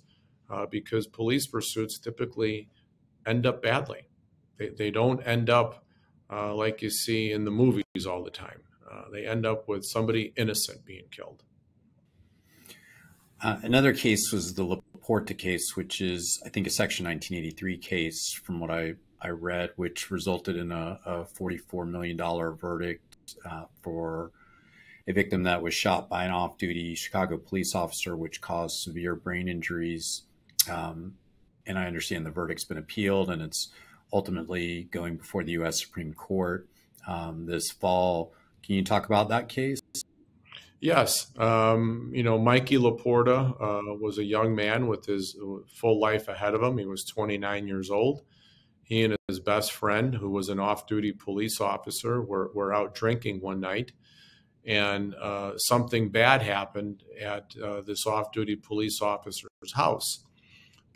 Speaker 2: uh, because police pursuits typically end up badly. They, they don't end up uh, like you see in the movies all the time. Uh, they end up with somebody innocent being killed.
Speaker 1: Uh, another case was the Laporta case, which is, I think, a Section 1983 case, from what I, I read, which resulted in a, a $44 million verdict uh, for a victim that was shot by an off duty Chicago police officer, which caused severe brain injuries. Um, and I understand the verdict's been appealed and it's ultimately going before the U.S. Supreme Court um, this fall. Can you talk about that case?
Speaker 2: Yes. Um, you know, Mikey Laporta uh, was a young man with his full life ahead of him. He was 29 years old. He and his best friend, who was an off duty police officer, were, were out drinking one night. And uh, something bad happened at uh, this off duty police officer's house.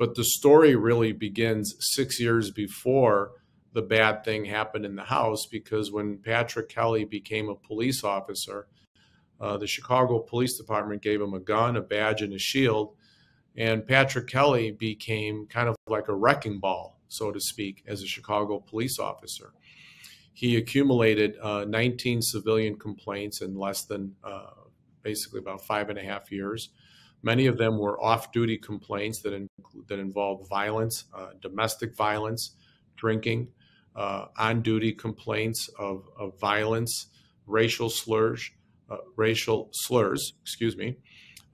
Speaker 2: But the story really begins six years before the bad thing happened in the house because when Patrick Kelly became a police officer, uh, the Chicago Police Department gave him a gun, a badge, and a shield. And Patrick Kelly became kind of like a wrecking ball, so to speak, as a Chicago police officer. He accumulated uh, 19 civilian complaints in less than uh, basically about five and a half years. Many of them were off duty complaints that, in, that involved violence, uh, domestic violence, drinking, uh, on duty complaints of, of violence, racial slurs, uh, racial slurs, excuse me.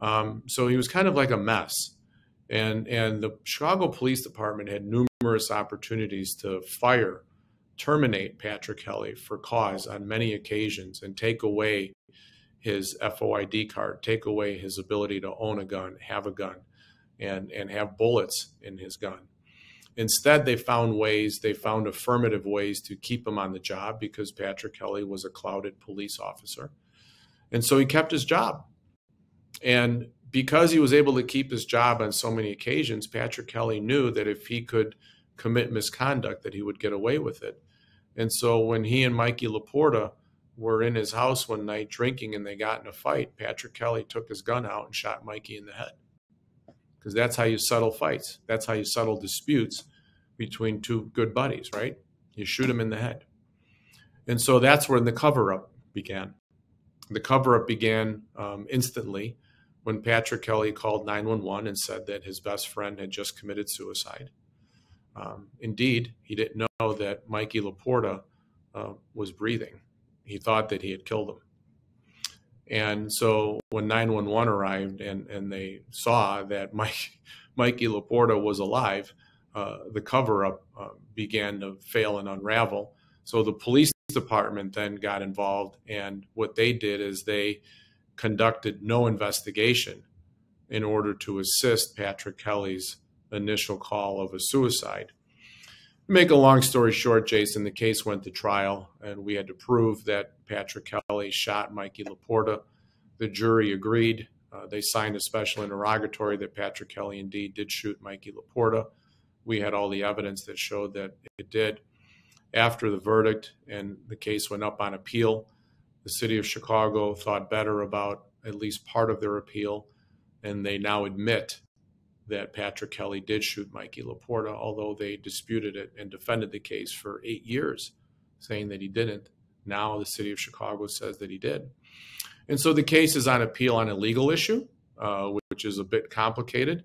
Speaker 2: Um, so he was kind of like a mess. And, and the Chicago Police Department had numerous opportunities to fire, terminate Patrick Kelly for cause on many occasions and take away his FOID card, take away his ability to own a gun, have a gun, and, and have bullets in his gun. Instead, they found ways, they found affirmative ways to keep him on the job because Patrick Kelly was a clouted police officer. And so he kept his job. And because he was able to keep his job on so many occasions, Patrick Kelly knew that if he could commit misconduct, that he would get away with it. And so when he and Mikey Laporta were in his house one night drinking and they got in a fight, Patrick Kelly took his gun out and shot Mikey in the head. Because that's how you settle fights. That's how you settle disputes between two good buddies, right? You shoot him in the head. And so that's when the cover up began. The cover up began um, instantly when Patrick Kelly called 911 and said that his best friend had just committed suicide. Um, indeed, he didn't know that Mikey Laporta uh, was breathing. He thought that he had killed him. And so when 911 arrived and, and they saw that Mike, Mikey Laporta was alive, uh, the cover up uh, began to fail and unravel. So the police department then got involved, and what they did is they conducted no investigation in order to assist Patrick Kelly's initial call of a suicide. Make a long story short, Jason, the case went to trial, and we had to prove that Patrick Kelly shot Mikey Laporta. The jury agreed. Uh, they signed a special interrogatory that Patrick Kelly indeed did shoot Mikey Laporta. We had all the evidence that showed that it did after the verdict and the case went up on appeal, the city of Chicago thought better about at least part of their appeal, and they now admit that Patrick Kelly did shoot Mikey Laporta, although they disputed it and defended the case for eight years, saying that he didn't. Now the city of Chicago says that he did. And so the case is on appeal on a legal issue, uh, which is a bit complicated.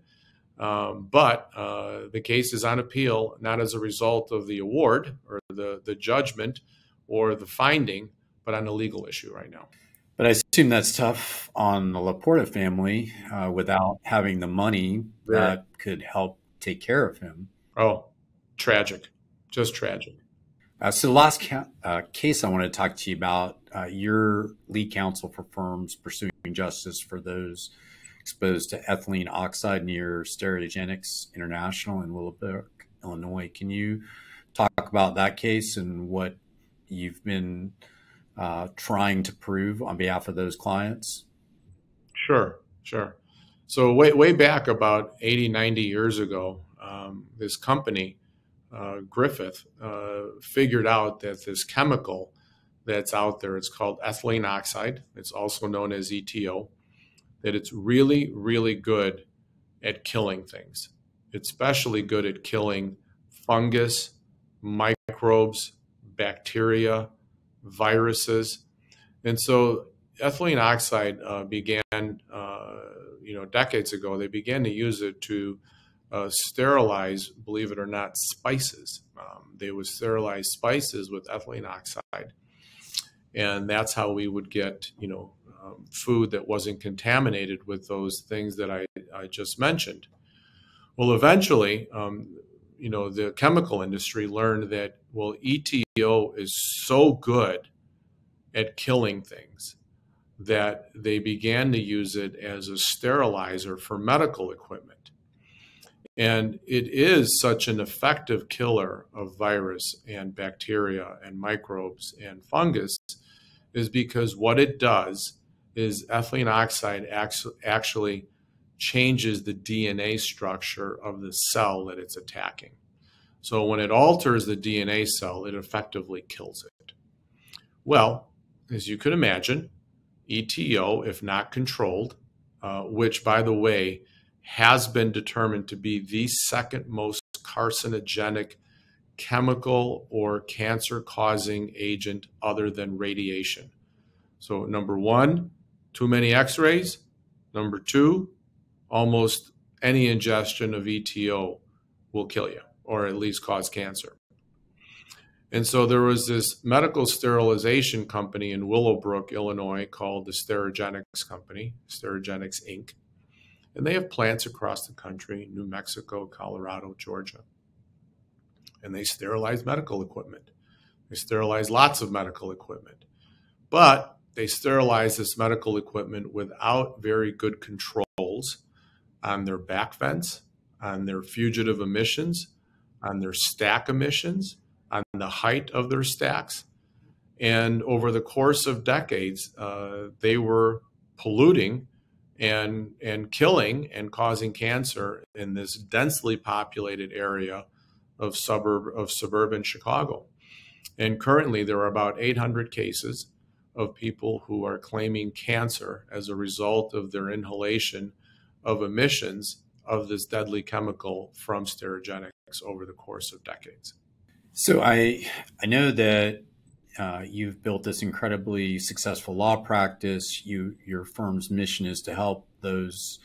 Speaker 2: Um, but uh, the case is on appeal not as a result of the award or the, the judgment or the finding, but on a legal issue right now.
Speaker 1: But I assume that's tough on the Laporta family uh, without having the money right. that could help take care of him.
Speaker 2: Oh, tragic. Just tragic.
Speaker 1: Uh, so the last ca- uh, case I want to talk to you about, uh, your lead counsel for firms pursuing justice for those exposed to ethylene oxide near Sterigenics International in Willowbrook, Illinois. Can you talk about that case and what you've been uh, trying to prove on behalf of those clients?
Speaker 2: Sure, sure. So way, way back about 80, 90 years ago, um, this company, uh, Griffith, uh, figured out that this chemical that's out there, it's called ethylene oxide. It's also known as ETO that it's really, really good at killing things. It's especially good at killing fungus, microbes, bacteria, viruses. And so ethylene oxide uh, began uh, you know decades ago, they began to use it to uh, sterilize, believe it or not, spices. Um, they would sterilize spices with ethylene oxide, and that's how we would get you know um, food that wasn't contaminated with those things that I, I just mentioned. Well, eventually, um, you know, the chemical industry learned that well, ETO is so good at killing things that they began to use it as a sterilizer for medical equipment. And it is such an effective killer of virus and bacteria and microbes and fungus, is because what it does is ethylene oxide actually changes the DNA structure of the cell that it's attacking. So when it alters the DNA cell, it effectively kills it. Well, as you could imagine, ETO, if not controlled, uh, which by the way has been determined to be the second most carcinogenic chemical or cancer causing agent other than radiation. So, number one, too many x rays. Number two, almost any ingestion of ETO will kill you or at least cause cancer. And so there was this medical sterilization company in Willowbrook, Illinois, called the Sterigenics Company, Sterigenics Inc. And they have plants across the country New Mexico, Colorado, Georgia. And they sterilize medical equipment. They sterilize lots of medical equipment. But they sterilize this medical equipment without very good controls on their back vents, on their fugitive emissions, on their stack emissions, on the height of their stacks. And over the course of decades, uh, they were polluting and and killing and causing cancer in this densely populated area of suburb of suburban Chicago. And currently, there are about 800 cases of people who are claiming cancer as a result of their inhalation of emissions of this deadly chemical from Sterigenics over the course of decades.
Speaker 1: So I I know that uh, you've built this incredibly successful law practice. You your firm's mission is to help those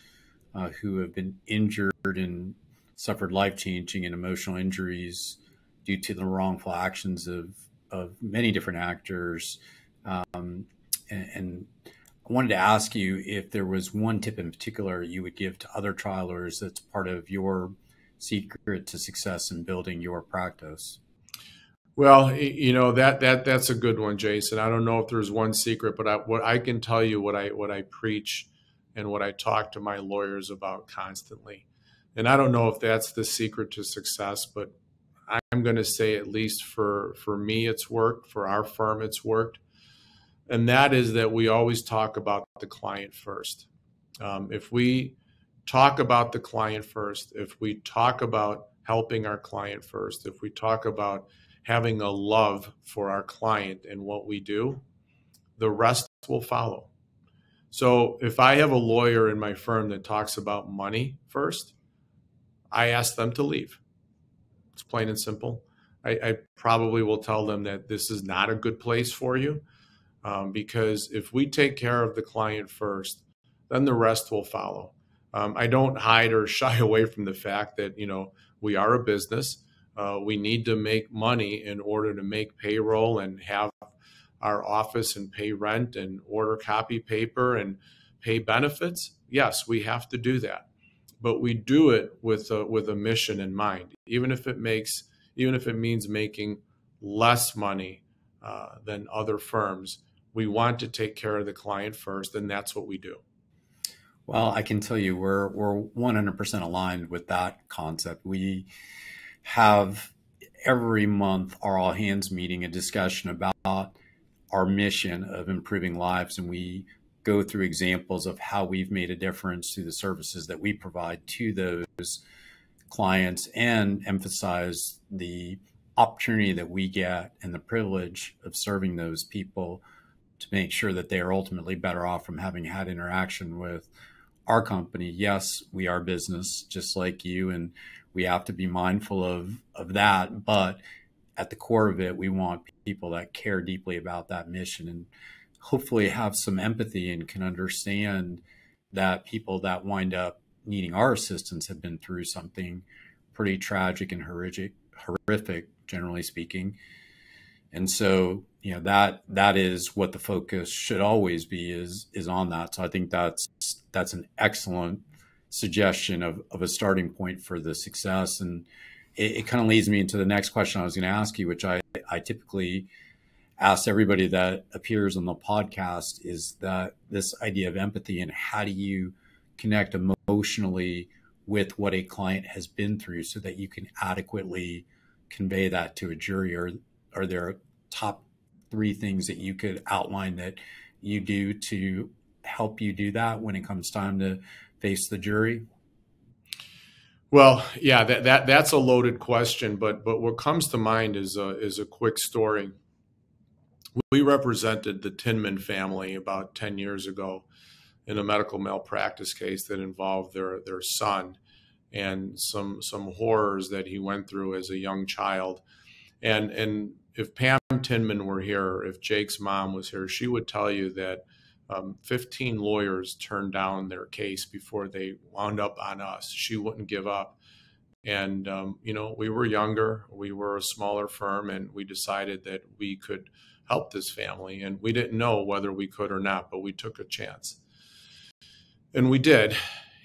Speaker 1: uh, who have been injured and suffered life changing and emotional injuries due to the wrongful actions of of many different actors. Um, and, and, I wanted to ask you if there was one tip in particular you would give to other trial lawyers that's part of your secret to success in building your practice.
Speaker 2: Well, you know that that that's a good one, Jason. I don't know if there's one secret, but I, what I can tell you, what I what I preach, and what I talk to my lawyers about constantly, and I don't know if that's the secret to success, but I'm going to say at least for for me, it's worked. For our firm, it's worked, and that is that we always talk about the client first. Um, if we talk about the client first, if we talk about helping our client first, if we talk about having a love for our client and what we do, the rest will follow. So if I have a lawyer in my firm that talks about money first, I ask them to leave. It's plain and simple. I, I probably will tell them that this is not a good place for you um, because if we take care of the client first, then the rest will follow. Um, I don't hide or shy away from the fact that you know we are a business uh, we need to make money in order to make payroll and have our office and pay rent and order copy paper and pay benefits. Yes, we have to do that, but we do it with a, with a mission in mind. Even if it makes, even if it means making less money uh, than other firms, we want to take care of the client first, and that's what we do.
Speaker 1: Well, I can tell you we're we're 100% aligned with that concept. We have every month our all hands meeting a discussion about our mission of improving lives and we go through examples of how we've made a difference through the services that we provide to those clients and emphasize the opportunity that we get and the privilege of serving those people to make sure that they are ultimately better off from having had interaction with our company. Yes, we are business just like you and we have to be mindful of of that but at the core of it we want people that care deeply about that mission and hopefully have some empathy and can understand that people that wind up needing our assistance have been through something pretty tragic and horrific, horrific generally speaking. And so, you know, that that is what the focus should always be is is on that. So I think that's that's an excellent suggestion of, of a starting point for the success. And it, it kind of leads me into the next question I was going to ask you, which I, I typically ask everybody that appears on the podcast is that this idea of empathy and how do you connect emotionally with what a client has been through so that you can adequately convey that to a jury or are there top three things that you could outline that you do to help you do that when it comes time to face the jury
Speaker 2: well yeah that, that that's a loaded question but but what comes to mind is a is a quick story we represented the tinman family about 10 years ago in a medical malpractice case that involved their their son and some some horrors that he went through as a young child. And and if Pam Tinman were here, if Jake's mom was here, she would tell you that um, 15 lawyers turned down their case before they wound up on us. She wouldn't give up. And, um, you know, we were younger, we were a smaller firm, and we decided that we could help this family. And we didn't know whether we could or not, but we took a chance and we did.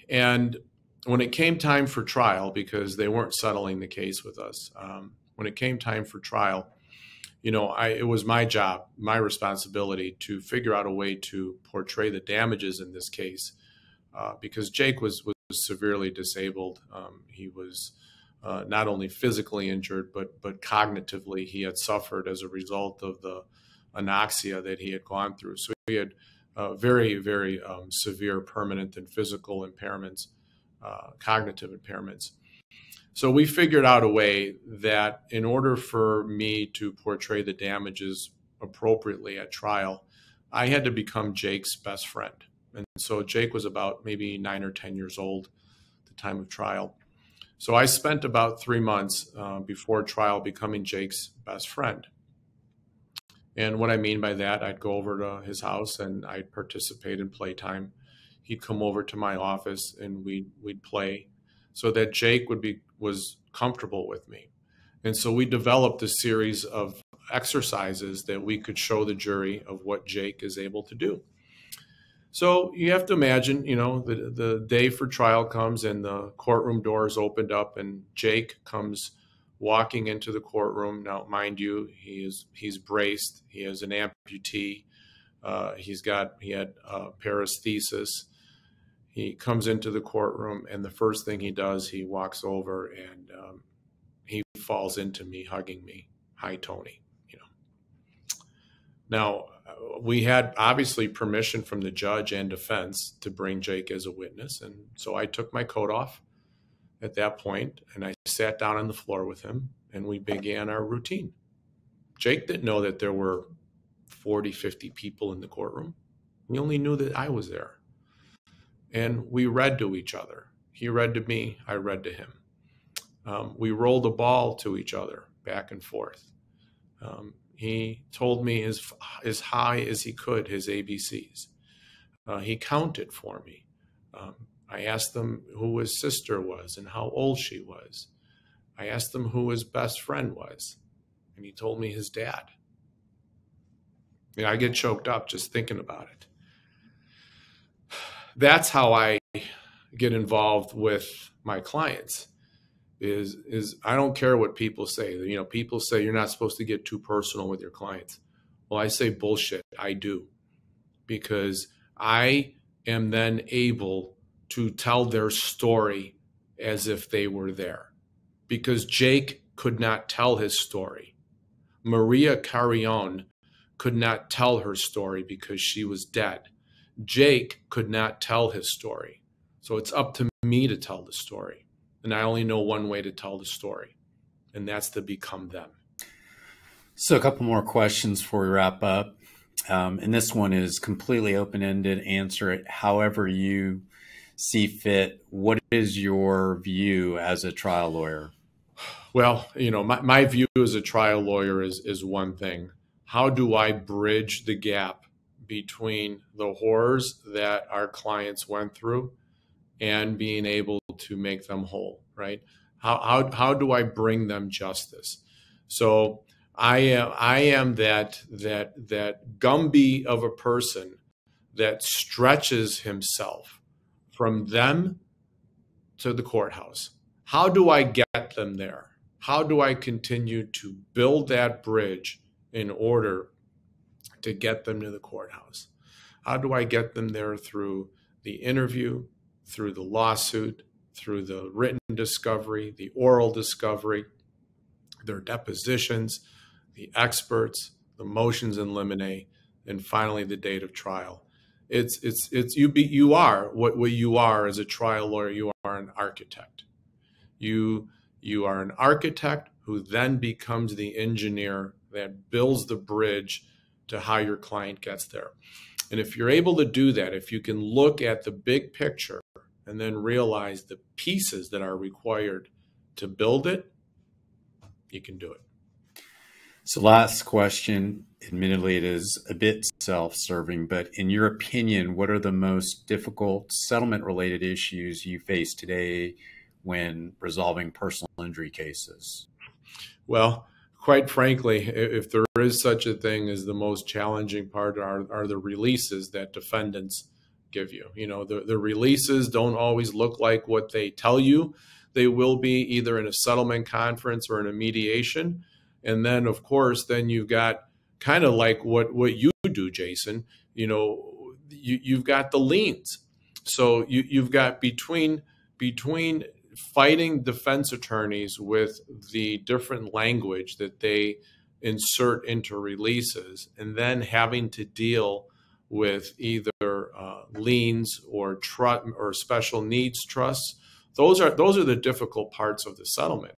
Speaker 2: And when it came time for trial, because they weren't settling the case with us, um, when it came time for trial, you know, I, it was my job, my responsibility to figure out a way to portray the damages in this case, uh, because Jake was was severely disabled. Um, he was uh, not only physically injured, but but cognitively, he had suffered as a result of the anoxia that he had gone through. So he had uh, very, very um, severe permanent and physical impairments, uh, cognitive impairments. So we figured out a way that in order for me to portray the damages appropriately at trial, I had to become Jake's best friend. And so Jake was about maybe nine or 10 years old at the time of trial. So I spent about three months uh, before trial becoming Jake's best friend. And what I mean by that, I'd go over to his house and I'd participate in playtime. He'd come over to my office and we'd we'd play, so that Jake would be was comfortable with me. And so we developed a series of exercises that we could show the jury of what Jake is able to do. So you have to imagine, you know, the the day for trial comes and the courtroom doors opened up and Jake comes walking into the courtroom. Now, mind you, he is he's braced. He has an amputee. Uh, he's got he had uh, paresthesis. He comes into the courtroom, and the first thing he does, he walks over and um, he falls into me, hugging me. Hi, Tony. You know. Now, we had obviously permission from the judge and defense to bring Jake as a witness, and so I took my coat off at that point, and I sat down on the floor with him, and we began our routine. Jake didn't know that there were 40, 50 people in the courtroom. He only knew that I was there. And we read to each other. He read to me, I read to him. Um, we rolled a ball to each other back and forth. Um, he told me as, as high as he could his ABCs. Uh, he counted for me. Um, I asked them who his sister was and how old she was. I asked them who his best friend was, and he told me his dad. I get choked up just thinking about it. That's how I get involved with my clients. Is is I don't care what people say. You know, people say you're not supposed to get too personal with your clients. Well, I say bullshit. I do, because I am then able to tell their story as if they were there. Because Jake could not tell his story. Maria Carrion could not tell her story because she was dead. Jake could not tell his story. So it's up to me to tell the story. And I only know one way to tell the story, and that's to become them.
Speaker 1: So, a couple more questions before we wrap up. Um, and this one is completely open ended. Answer it however you see fit. What is your view as a trial lawyer?
Speaker 2: Well, you know, my, my view as a trial lawyer is is one thing. How do I bridge the gap between the horrors that our clients went through and being able to make them whole, right? How, how, how do I bring them justice? So I am, I am that, that, that Gumby of a person that stretches himself from them to the courthouse. How do I get them there? How do I continue to build that bridge in order to get them to the courthouse? How do I get them there through the interview, through the lawsuit, through the written discovery, the oral discovery, their depositions, the experts, the motions in limine, and finally the date of trial. It's it's it's you be you are what what you are as a trial lawyer. You are an architect. You you are an architect who then becomes the engineer that builds the bridge to how your client gets there. And if you're able to do that, if you can look at the big picture and then realize the pieces that are required to build it, you can do it.
Speaker 1: So, last question. Admittedly, it is a bit self serving, but in your opinion, what are the most difficult settlement related issues you face today when resolving personal injury cases?
Speaker 2: Well, quite frankly, if there is such a thing as the most challenging part are, are the releases that defendants give you. You know, the, the releases don't always look like what they tell you. They will be either in a settlement conference or in a mediation. And then of course then you've got kind of like what what you do jason you know you, you've got the liens. So you, you've got between between fighting defense attorneys with the different language that they insert into releases and then having to deal with either uh, liens or tr- or special needs trusts those are those are the difficult parts of the settlement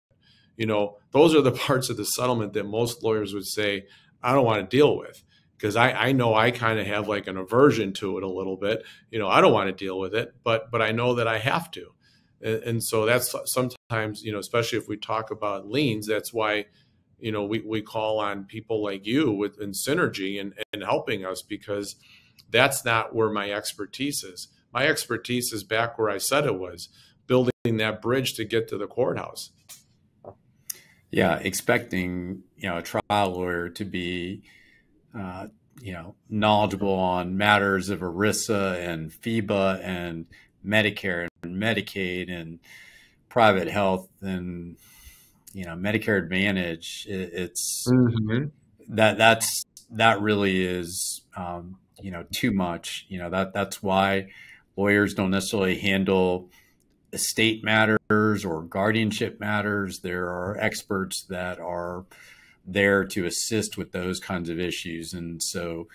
Speaker 2: you know, those are the parts of the settlement that most lawyers would say, I don't want to deal with because I, I know I kind of have like an aversion to it a little bit. You know, I don't want to deal with it, but but I know that I have to. And, and so that's sometimes, you know, especially if we talk about liens, that's why, you know, we, we call on people like you with in synergy and, and helping us because that's not where my expertise is. My expertise is back where I said it was, building that bridge to get to the courthouse.
Speaker 1: Yeah, expecting you know a trial lawyer to be uh, you know knowledgeable on matters of ERISA and FEHBA and Medicare and Medicaid and private health and you know Medicare Advantage. It, it's mm-hmm. that that's that really is um, you know too much. You know that that's why lawyers don't necessarily handle estate matters or guardianship matters. There are experts that are there to assist with those kinds of issues. And so,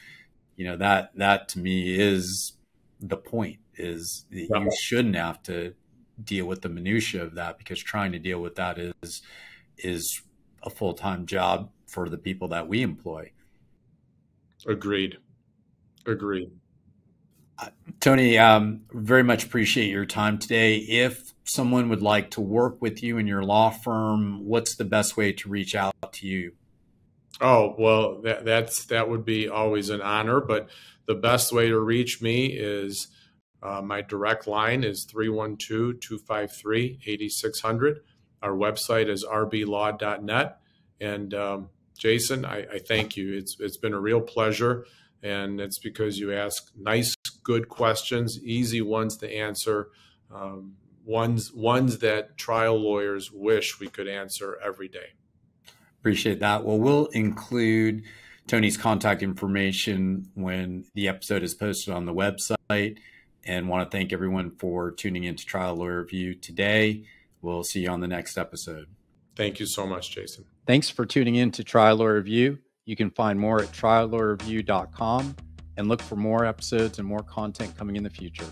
Speaker 1: you know, that that to me is the point is you shouldn't have to deal with the minutia of that because trying to deal with that is is a full-time job for the people that we employ.
Speaker 2: Agreed. Agreed.
Speaker 1: Tony, um, very much appreciate your time today. If someone would like to work with you in your law firm, what's the best way to reach out to you?
Speaker 2: Oh well, that, that's that would be always an honor. But the best way to reach me is uh, my direct line is 312-253-8600. Our website is rblaw.net. And um, Jason, I, I thank you. It's it's been a real pleasure and it's because you ask nice, good questions, easy ones to answer, um, ones ones that trial lawyers wish we could answer every day.
Speaker 1: Appreciate that. Well, we'll include Tony's contact information when the episode is posted on the website. And want to thank everyone for tuning in to Trial Lawyer View today. We'll see you on the next episode.
Speaker 2: Thank you so much, Jason.
Speaker 3: Thanks for tuning in to Trial Lawyer View. You can find more at triallawyerview.com and look for more episodes and more content coming in the future.